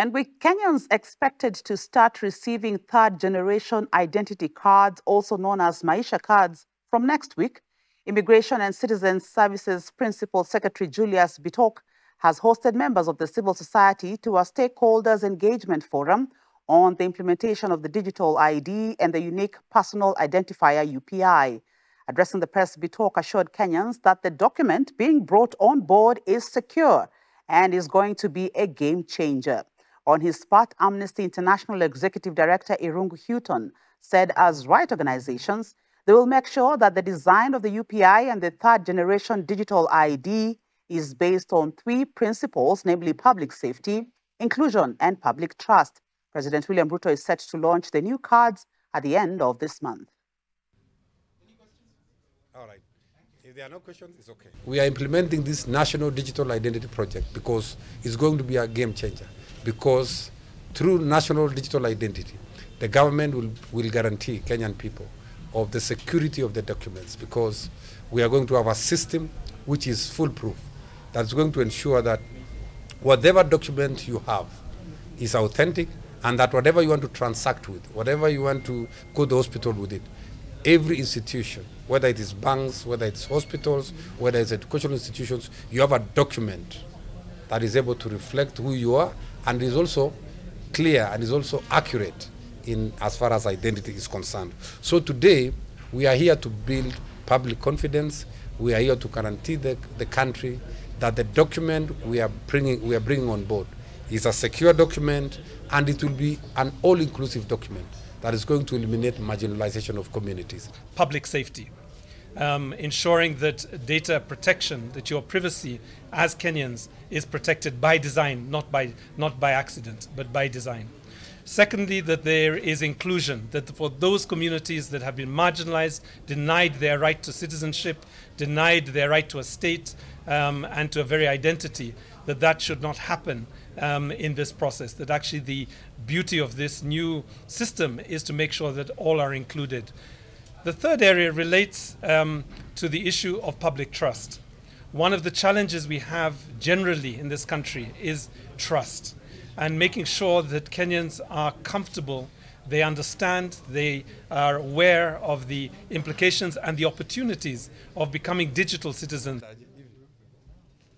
And with Kenyans expected to start receiving third generation identity cards, also known as Maisha cards, from next week, Immigration and Citizens Services Principal Secretary Julius Bitok has hosted members of the civil society to a stakeholders engagement forum on the implementation of the digital ID and the unique personal identifier UPI. Addressing the press, Bitok assured Kenyans that the document being brought on board is secure and is going to be a game changer. On his part, Amnesty International Executive Director Irungu Houghton said as right organizations, they will make sure that the design of the UPI and the third generation digital ID is based on three principles, namely public safety, inclusion, and public trust. President William Ruto is set to launch the new cards at the end of this month. All right. If there are no questions, it's okay. We are implementing this national digital identity project because it's going to be a game changer. Because through national digital identity, the government will, will guarantee Kenyan people of the security of the documents because we are going to have a system which is foolproof that's going to ensure that whatever document you have is authentic and that whatever you want to transact with, whatever you want to go to the hospital with it, every institution, whether it is banks, whether it's hospitals, whether it's educational institutions, you have a document that is able to reflect who you are and is also clear and is also accurate in as far as identity is concerned. So today, we are here to build public confidence. We are here to guarantee the, the country that the document we are bringing we are bringing on board is a secure document and it will be an all-inclusive document that is going to eliminate marginalization of communities. Public safety. Um, ensuring that data protection, that your privacy as Kenyans is protected by design, not by, not by accident, but by design. Secondly, that there is inclusion, that for those communities that have been marginalized, denied their right to citizenship, denied their right to a state um, and to a very identity, that that should not happen um, in this process, that actually the beauty of this new system is to make sure that all are included. The third area relates um, to the issue of public trust. One of the challenges we have generally in this country is trust and making sure that Kenyans are comfortable, they understand, they are aware of the implications and the opportunities of becoming digital citizens.